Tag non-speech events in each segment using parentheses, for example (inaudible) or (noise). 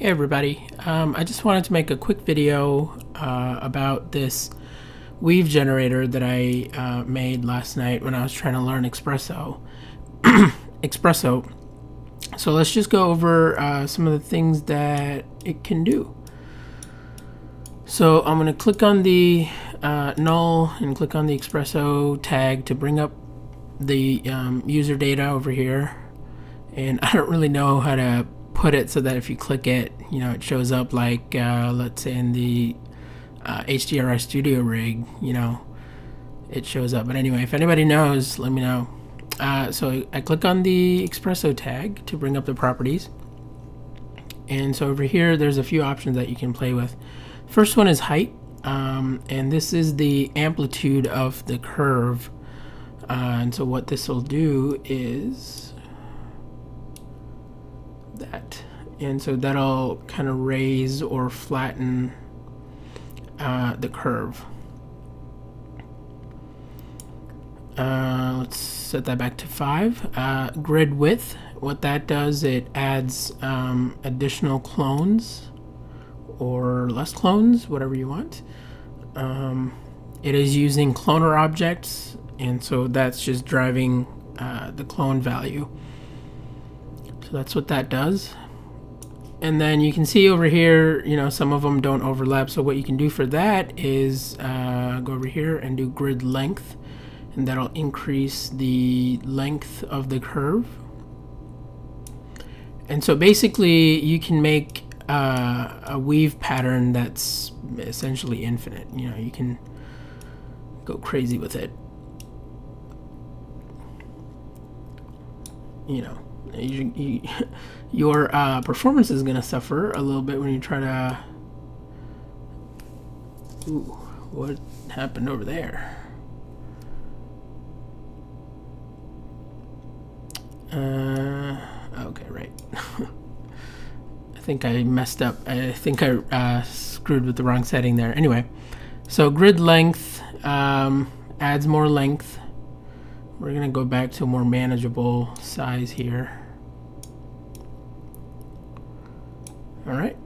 Hey everybody, um, I just wanted to make a quick video uh, about this weave generator that I uh, made last night when I was trying to learn Xpresso. (clears throat) Xpresso. So let's just go over uh, some of the things that it can do. So I'm going to click on the uh, null and click on the Xpresso tag to bring up the um, user data over here. And (laughs) I don't really know how to put it so that if you click it, you know, it shows up like, uh, let's say in the uh, HDRI Studio rig, you know, it shows up. But anyway, if anybody knows, let me know. Uh, so I click on the Xpresso tag to bring up the properties. And so over here, there's a few options that you can play with. First one is height. Um, and this is the amplitude of the curve. Uh, and so what this will do is that. And so that'll kind of raise or flatten uh, the curve. Uh, let's set that back to 5. Uh, grid width, what that does, it adds um, additional clones or less clones, whatever you want. Um, it is using cloner objects, and so that's just driving uh, the clone value. So that's what that does. And then you can see over here, you know, some of them don't overlap. So what you can do for that is uh, go over here and do grid length. And that'll increase the length of the curve. And so basically you can make uh, a weave pattern that's essentially infinite. You know, you can go crazy with it. You know, you, you, your uh, performance is going to suffer a little bit when you try to... Ooh, what happened over there? Uh, okay, right. (laughs) I think I messed up. I think I uh, screwed with the wrong setting there. Anyway, so grid length um, adds more length. We're going to go back to a more manageable size here. All right.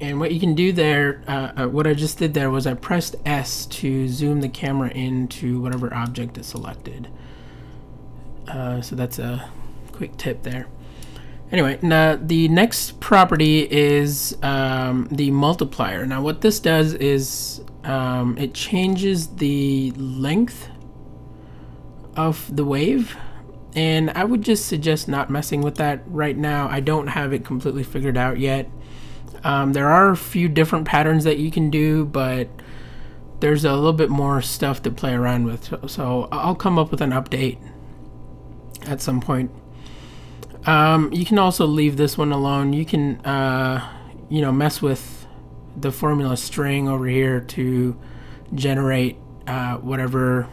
And what you can do there, uh, uh, what I just did there was I pressed S to zoom the camera into whatever object is selected. Uh, so that's a quick tip there. Anyway, now the next property is um, the multiplier. Now what this does is um, it changes the length of the wave and I would just suggest not messing with that right now. I don't have it completely figured out yet. Um, there are a few different patterns that you can do, but there's a little bit more stuff to play around with. So, so I'll come up with an update at some point. Um, you can also leave this one alone. You can, uh, you know, mess with the formula string over here to generate uh, whatever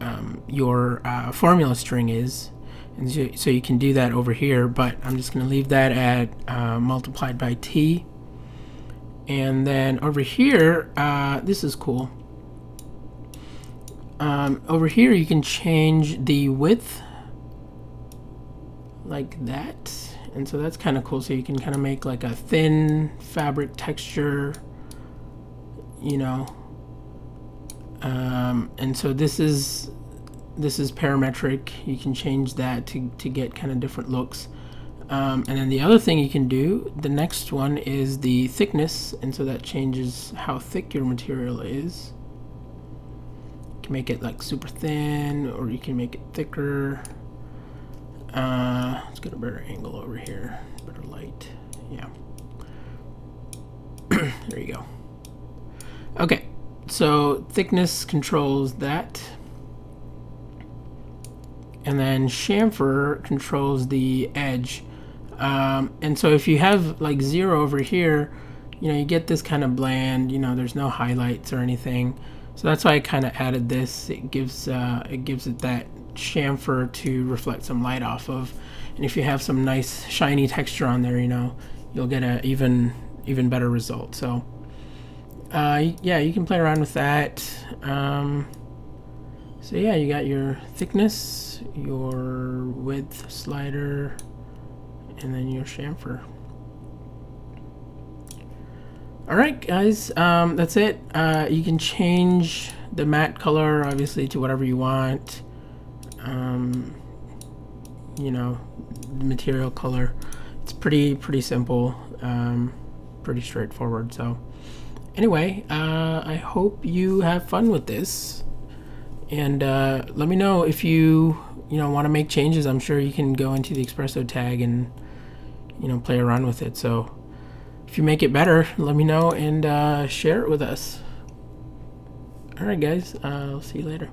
um, your uh, formula string is. And so, so, you can do that over here, but I'm just going to leave that at uh, multiplied by t. And then over here, uh, this is cool. Um, over here, you can change the width like that. And so that's kind of cool. So you can kind of make like a thin fabric texture, you know, um, and so this is this is parametric. You can change that to, to get kind of different looks. Um, and then the other thing you can do the next one is the thickness. And so that changes how thick your material is. You can make it like super thin or you can make it thicker. Uh, let's get a better angle over here. Better light. Yeah. (clears throat) There you go. Okay so thickness controls that. And then chamfer controls the edge. Um, and so if you have like zero over here, you know, you get this kind of bland, you know, there's no highlights or anything. So that's why I kind of added this. It gives, uh, it gives it that chamfer to reflect some light off of. And if you have some nice shiny texture on there, you know, you'll get a even, even better result. So uh, yeah, you can play around with that. Um, So yeah, you got your thickness, your width slider, and then your chamfer. Alright guys, um, that's it. Uh, you can change the matte color obviously to whatever you want. Um, you know, the material color. It's pretty, pretty simple, um, pretty straightforward. So anyway, uh, I hope you have fun with this. And uh, let me know if you, you know, want to make changes. I'm sure you can go into the Xpresso tag and, you know, play around with it. So if you make it better, let me know and uh, share it with us. Alright guys, uh, I'll see you later.